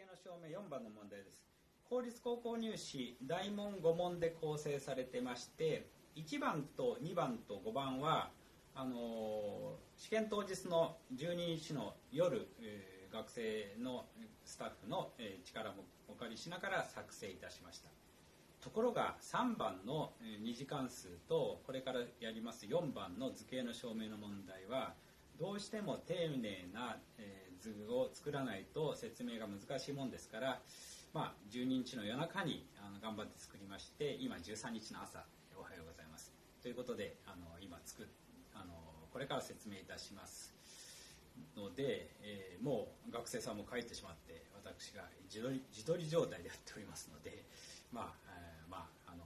形の証明4番の問題です。公立高校入試大問5問で構成されてまして1番と2番と5番はあの試験当日の12日の夜、えー、学生のスタッフの、えー、力もお借りしながら作成いたしました。ところが3番の2次関数とこれからやります4番の図形の証明の問題はどうしても丁寧な、えー、図を作らないと説明が難しいもんですから、まあ、12日の夜中にあの頑張って作りまして今13日の朝おはようございます。ということであの今作あのこれから説明いたします。ので、えー、もう学生さんも帰ってしまって私が自撮り自撮り状態でやっておりますのでまあ、えー、まああの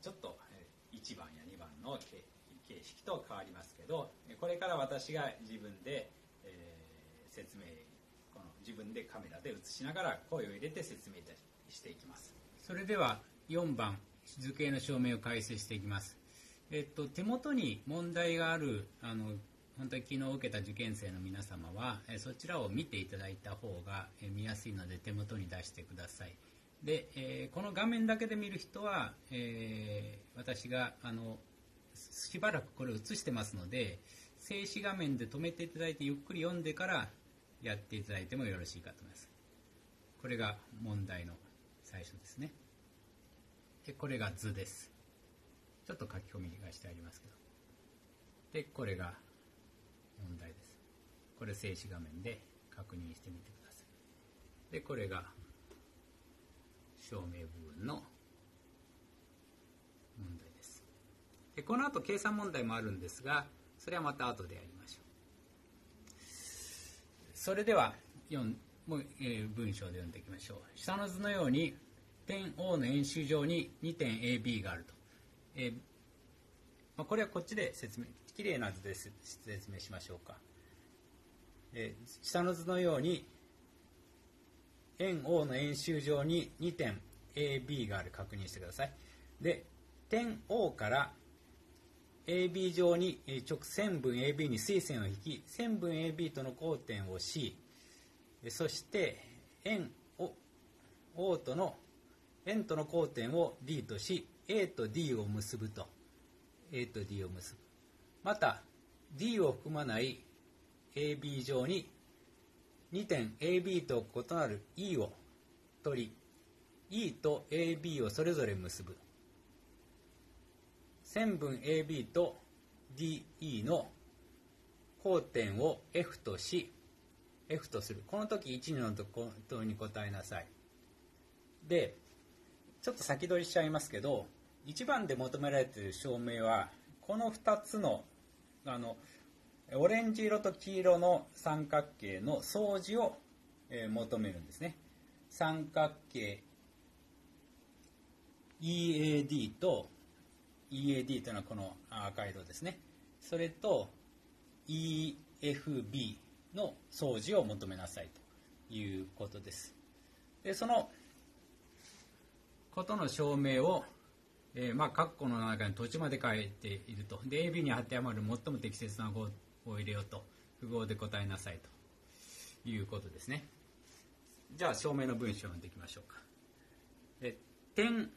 ちょっと1番や2番の形式と変わりますけどこれから私が自分で、説明この自分でカメラで映しながら声を入れて説明していきます。それでは4番図形の証明を解説していきます。えっと手元に問題があるあの本当に昨日受けた受験生の皆様はそちらを見ていただいた方が見やすいので手元に出してください。で、えー、この画面だけで見る人は、えー、私があのしばらくこれ映してますので静止画面で止めていただいてゆっくり読んでからやっていただいてもよろしいかと思います。これが問題の最初ですね。でこれが図です。ちょっと書き込みがしてありますけど。でこれが問題です。これ静止画面で確認してみてください。でこれが証明部分の問題です。でこの後計算問題もあるんですがそれはまた後でやりましょう。それでは4もう、えー、文章で読んでいきましょう。下の図のように点 O の円周上に2点 AB があると、えーまあ、これはこっちで説明きれいな図で説明しましょうか、えー、下の図のように円 O の円周上に2点 AB がある。確認してください。で点 O から AB 上に直線分 AB に垂線を引き線分 AB との交点を C そして円を O との円との交点を D とし A と D を結ぶと。A と D を結ぶ。また D を含まない AB 上に2点 AB と異なる E を取り E と AB をそれぞれ結ぶ。線分 AB と DE の交点を F とし F とするこの時1のところに答えなさいでちょっと先取りしちゃいますけど1番で求められている証明はこの2つのあのオレンジ色と黄色の三角形の相似を、えー、求めるんですね。三角形 EAD と EAD というのはこの赤色ですね。それと EFB の相似を求めなさいということです。でそのことの証明を、えー、まあ、括弧の中に土地まで書いていると。で、AB に当てはまる最も適切な語を入れようと符号で答えなさいということですねじゃあ証明の文章を読んでいきましょうかえ点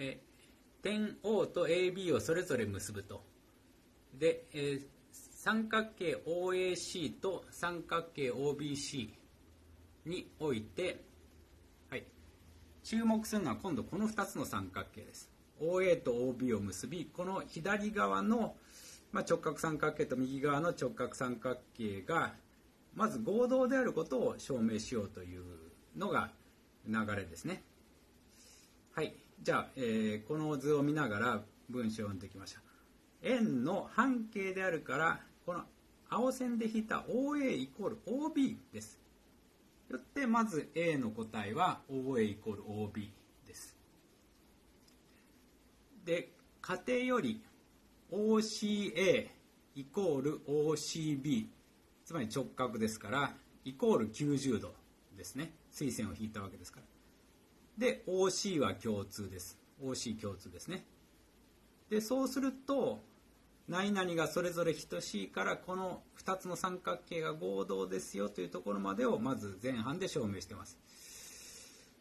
え点 O と AB をそれぞれ結ぶとで、えー、三角形 OAC と三角形 OBC において、はい、注目するのは今度この2つの三角形です OA と OB を結びこの左側のまあ、直角三角形と右側の直角三角形がまず合同であることを証明しようというのが流れですね。はい。じゃあ、えー、この図を見ながら文章を読んでいきましょう。円の半径であるから、この青線で引いた OA イコール OB です。よって、まず A の答えは OA イコール OB です。で、仮定より OCA イコール OCB つまり直角ですからイコール90度ですね垂線を引いたわけですからで OC は共通です。OC 共通ですね。でそうすると何々がそれぞれ等しいからこの2つの三角形が合同ですよというところまでをまず前半で証明してます。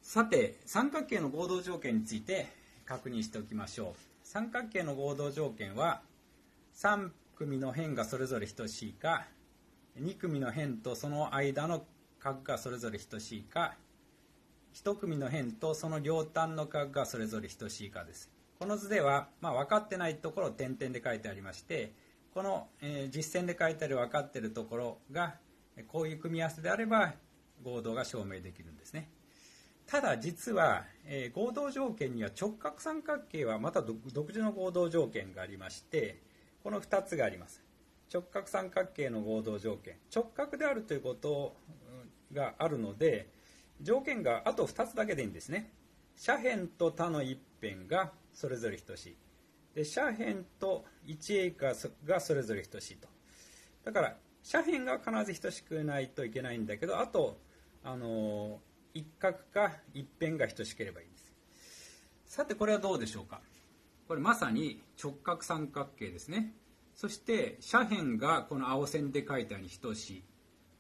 さて三角形の合同条件について確認しておきましょう。三角形の合同条件は3組の辺がそれぞれ等しいか2組の辺とその間の角がそれぞれ等しいか1組の辺とその両端の角がそれぞれ等しいかです。この図では、まあ、分かってないところを点々で書いてありましてこの、えー、実線で書いてある分かっているところがこういう組み合わせであれば合同が証明できるんですね。ただ実は、えー、合同条件には直角三角形はまた独自の合同条件がありましてこの2つがあります。直角三角形の合同条件。直角であるということがあるので条件があと2つだけでいいんですね。斜辺と他の一辺がそれぞれ等しい。で斜辺と一栄化がそれぞれ等しいと。だから斜辺が必ず等しくないといけないんだけどあとあの一角か一辺が等しければいいんです。さてこれはどうでしょうか。これまさに直角三角形ですね。そして斜辺がこの青線で書いたように等しい。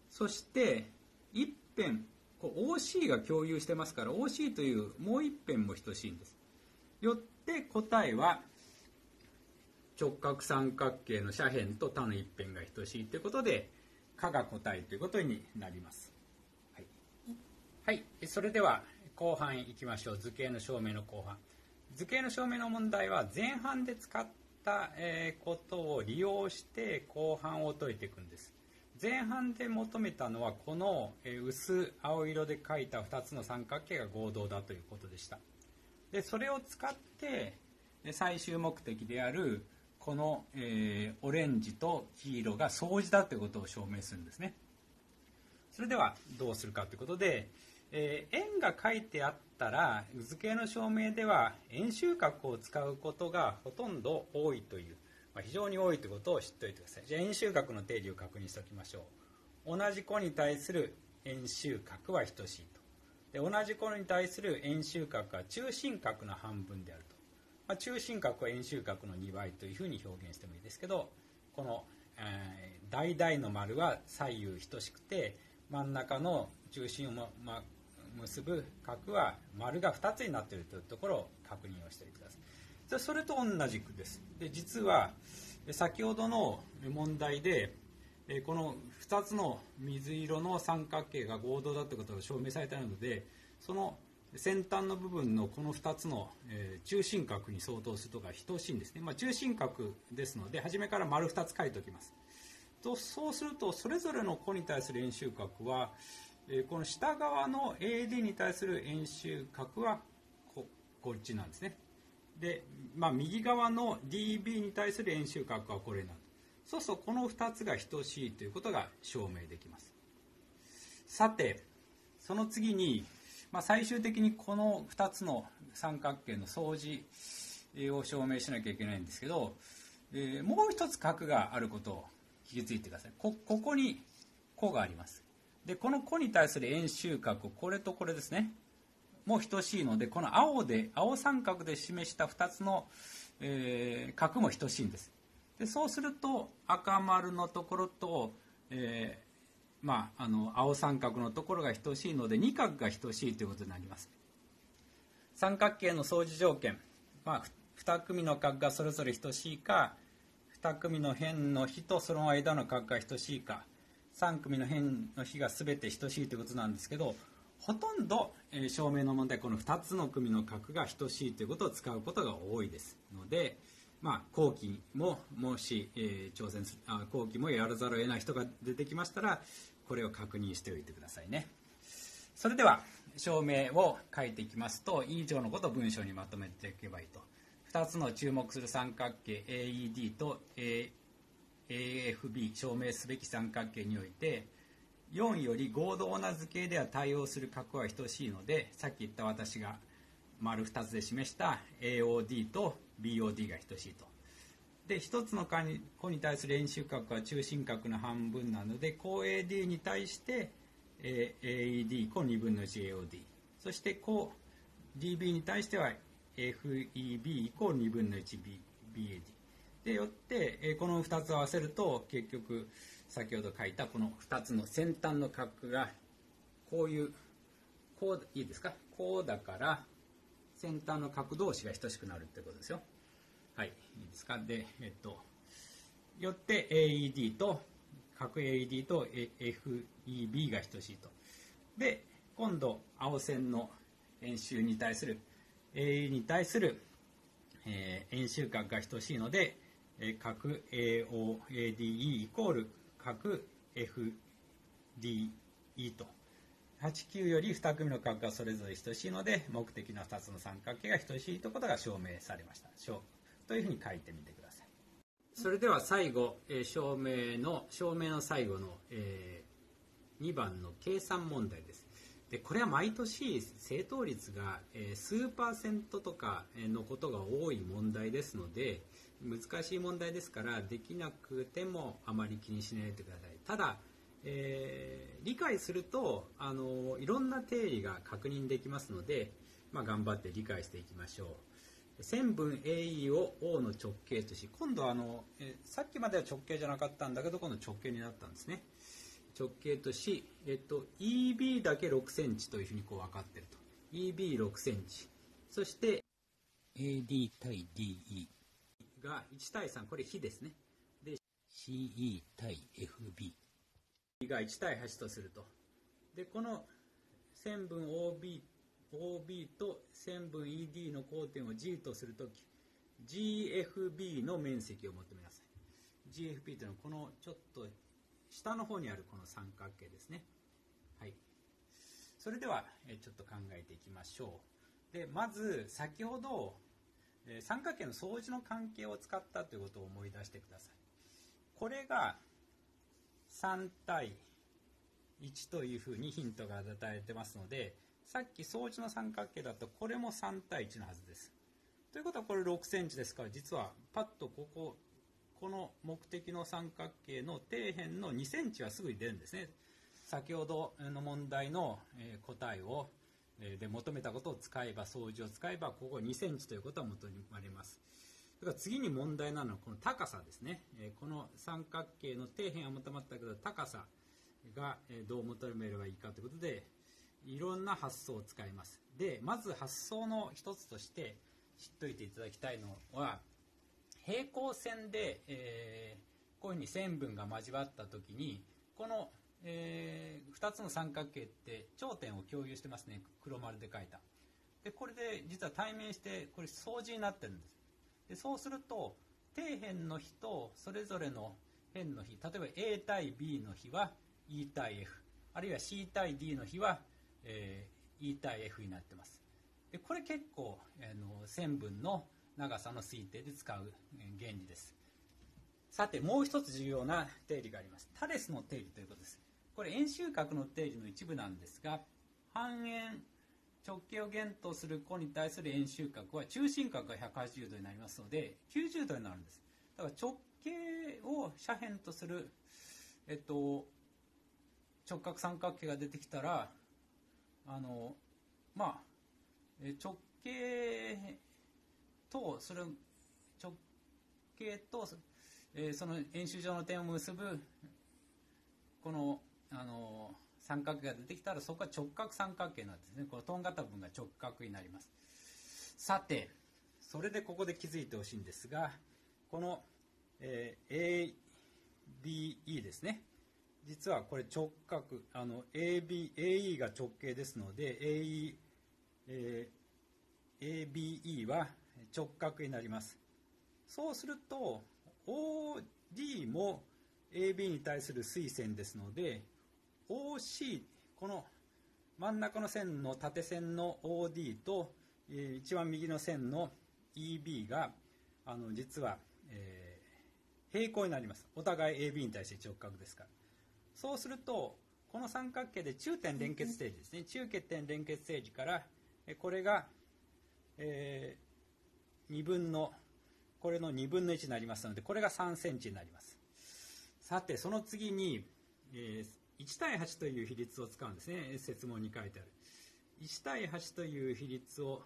そして一辺こう OC が共有してますから OC というもう一辺も等しいんです。よって答えは直角三角形の斜辺と他の一辺が等しいということで可が答えということになります。はい、はい、それでは後半いきましょう。図形の証明の後半。図形の証明の問題は前半で使ったことを利用して後半を解いていくんです。前半で求めたのはこの薄青色で書いた2つの三角形が合同だということでした。でそれを使って最終目的であるこの、えー、オレンジと黄色が相似だということを証明するんですね。それではどうするかということで、えー、円が書いてあったら図形の証明では円周角を使うことがほとんど多いという、まあ、非常に多いということを知っておいてください。じゃあ円周角の定理を確認しておきましょう。同じ個に対する円周角は等しいと。で同じころに対する円周角は中心角の半分であると、まあ、中心角は円周角の2倍というふうに表現してもいいですけどこの、えー、大々の丸は左右等しくて真ん中の中心を、まま、結ぶ角は丸が2つになっているというところを確認をしておいてください。それと同じくです。で実は先ほどの問題でこの2つの水色の三角形が合同だということが証明されているのでその先端の部分のこの2つの、中心角に相当するとが等しいんですね、まあ、中心角ですので初めから丸2つ書いておきます。とそうするとそれぞれの弧に対する円周角は、この下側の AD に対する円周角はここっちなんですね。で、まあ、右側の DB に対する円周角はこれなんそうするとこの2つが等しいということが証明できます。さてその次に、まあ、最終的にこの2つの三角形の相似を証明しなきゃいけないんですけど、えー、もう一つ角があることを気づいてください。こここに弧があります。でこの弧に対する円周角これとこれですね。も等しいのでこの青で青三角で示した2つの、えー、角も等しいんです。でそうすると赤丸のところと、えー、まあ、あの青三角のところが等しいので二角が等しいということになります。三角形の相似条件、まあ、2組の角がそれぞれ等しいか2組の辺の比とその間の角が等しいか3組の辺の比が全て等しいということなんですけどほとんど、えー、証明の問題この2つの組の角が等しいということを使うことが多いですので、まあ、後期ももし、えー、挑戦するあ後期もやらざるを得ない人が出てきましたらこれを確認しておいてくださいね。それでは証明を書いていきますと以上のことを文章にまとめていけばいいと。2つの注目する三角形 AED と AFB 証明すべき三角形において4より合同な図形では対応する角は等しいのでさっき言った私が丸2つで示した AOD と BOD が等しいと。で1つの弧に対する円周角は中心角の半分なので項 AD に対して、AED 項2分の 1AOD そして項 DB に対しては FEB イコール2分の 1BAD でよって、この2つを合わせると結局先ほど書いたこの2つの先端の角がこういうこういいですか？こうだから先端の角同士が等しくなるってことですよ。はいいいですか？でえっとよって AED と角 AED と FEB が等しいと。で今度青線の円周に対する AE に対する、えー円周角が等しいので、角 AOADE イコール角 FDE と。89より2組の角がそれぞれ等しいので目的の2つの三角形が等しいということが証明されました。証というふうに書いてみてください。それでは最後、え証明の証明の最後の、え2番の計算問題です。でこれは毎年正答率が、え数パーセントとかのことが多い問題ですので難しい問題ですからできなくてもあまり気にしないでください。ただ、えー理解するとあのいろんな定理が確認できますので、まあ、頑張って理解していきましょう。線分 AE を O の直径とし今度はあの、えーさっきまでは直径じゃなかったんだけど今度直径になったんですね。直径とし、えっと、EB だけ6センチというふうにこう分かってると。EB6 センチ。そして AD 対 DE が1対3これ比ですね。で CE 対 FB が1対8とすると。でこの線分 OB, OB と線分 ED の交点を G とするとき GFB の面積を求めなさい。GFB というのはこのちょっと下の方にあるこの三角形ですね。はい。それではえーちょっと考えていきましょう。でまず先ほどえ三角形の相似の関係を使ったということを思い出してください。これが3対1というふうにヒントが与えてますのでさっき相似の三角形だとこれも3対1のはずです。ということはこれ6センチですか？ら実はパッとこここの目的の三角形の底辺の2センチはすぐに出るんですね。先ほどの問題の答えをで求めたことを使えば相似を使えばここ2センチということは求まれます。それから次に問題なのはこの高さですね、この三角形の底辺は求まったけど高さがどう求めればいいかということでいろんな発想を使います。でまず発想の一つとして知っておいていただきたいのは平行線で、えーこういうふうに線分が交わった時にこの、え2つの三角形って頂点を共有してますね。黒丸で書いた。でこれで実は対面してこれ相似になってるんです。でそうすると底辺の比とそれぞれの辺の比例えば A 対 B の比は E 対 F あるいは C 対 D の比は、えー E 対 F になってます。でこれ結構あの線分の長さの推定で使う原理です。さてもう一つ重要な定理があります。タレスの定理ということです。これ円周角の定理の一部なんですが半円直径を弦とする弧に対する円周角は中心角が180度になりますので90度になるんです。だから直径を斜辺とする、えっと、直角三角形が出てきたらあのまあ直径とそれ直径と、えその円周上の点を結ぶこのあの三角形が出てきたらそこは直角三角形なんですね。このとんがった部分が直角になります。さてそれでここで気づいてほしいんですがこの、えー ABE ですね。実はこれ直角あの AB AE が直径ですので AE、えー ABE は直角になります。そうすると OD も AB に対する垂線ですので OC この真ん中の線の縦線の OD と、えー一番右の線の EB があの実は、えー平行になります。お互い AB に対して直角ですから。そうするとこの三角形で中点連結定理ですね。中欠点連結定理からえこれが、え2分のこれの2分の1になりますのでこれが3センチになります。さてその次に、えー1対8という比率を使うんですね。説問に書いてある。1対8という比率を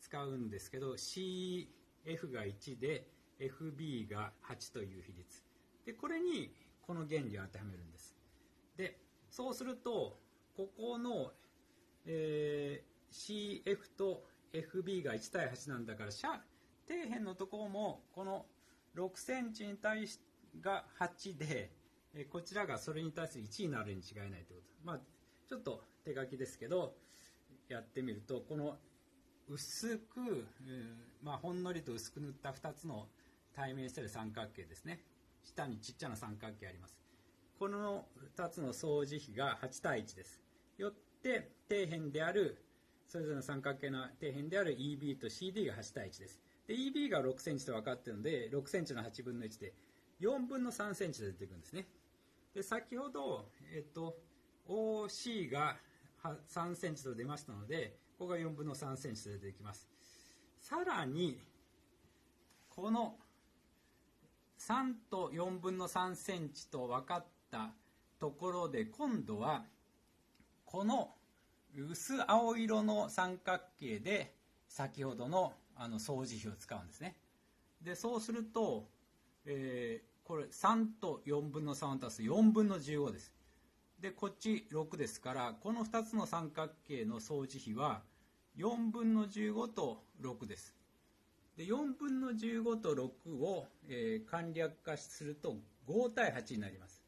使うんですけど CF が1で FB が8という比率。でこれにこの原理を当てはめるんです。でそうするとここの、えー、CF と FB が1対8なんだから底辺のところもこの6センチに対しが8で、えこちらがそれに対する1になるに違いないということ。まあちょっと手書きですけどやってみるとこの薄く、まあ、ほんのりと薄く塗った2つの対面してる三角形ですね。下にちっちゃな三角形あります。この2つの相似比が8対1です。よって底辺であるそれぞれの三角形の底辺である EB と CD が8対1です。で EB が6センチと分かっているので6センチの8分の1で4分の3センチで出てくるんですね。で先ほど、えっと、OC が3センチと出ましたのでここが4分の3センチと出てきます。さらにこの3と4分の3センチと分かったところで今度はこの薄青色の三角形で先ほどのあの相似比を使うんですね。でそうすると、えー、これ3と4分の3を足す4分の15です。でこっち6ですからこの2つの三角形の相似比は4分の15と6です。で4分の15と6を、えー、簡略化すると5対8になります。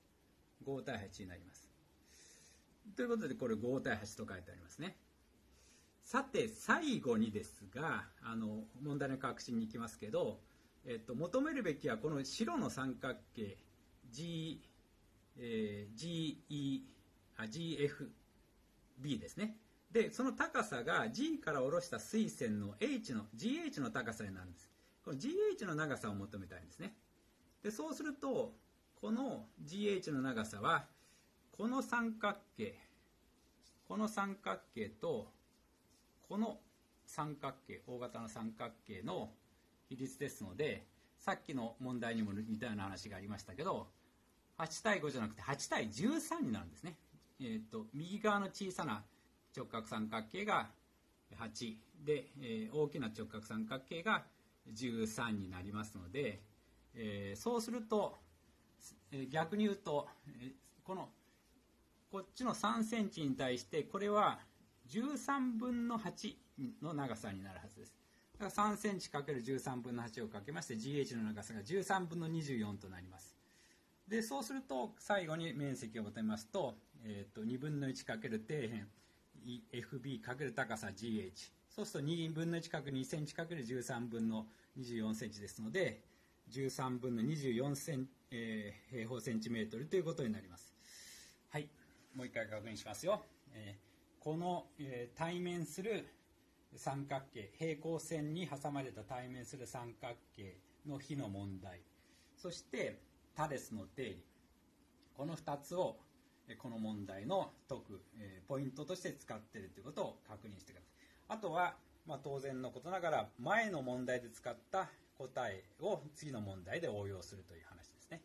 5対8になります。ということでこれ5対8と書いてありますね。さて最後にですがあの問題の確信に行きますけど、えっと、求めるべきはこの白の三角形 G、えー、GE あ GFB ですね。でその高さが G から下ろした水線の H の GH の高さになるんです。この GH の長さを求めたいんですね。でそうするとこの GH の長さはこの三角形この三角形とこの三角形大型の三角形の比率ですのでさっきの問題にも似たような話がありましたけど8対5じゃなくて8対13になるんですね。えーと、右側の小さな直角三角形が8で、えー、大きな直角三角形が13になりますので、えー、そうすると、えー、逆に言うと、えこのこっちの3センチに対してこれは13分の8の長さになるはずです。だから3センチ ×13 分の8をかけまして GH の長さが13分の24となります。でそうすると最後に面積を求めますと,、えーと、2分の 1× 底辺 FB× 高さ GH そうすると2分の 1×2 センチ ×13 分の24センチですので13分の24セン、えー、平方センチメートルということになります。はい。もう一回確認しますよ、えー、この、えー、対面する三角形平行線に挟まれた対面する三角形の比の問題。そしてタレスの定理。この2つをこの問題の解くポイントとして使っているということを確認してください。あとは、まあ、当然のことながら前の問題で使った答えを次の問題で応用するという話ですね。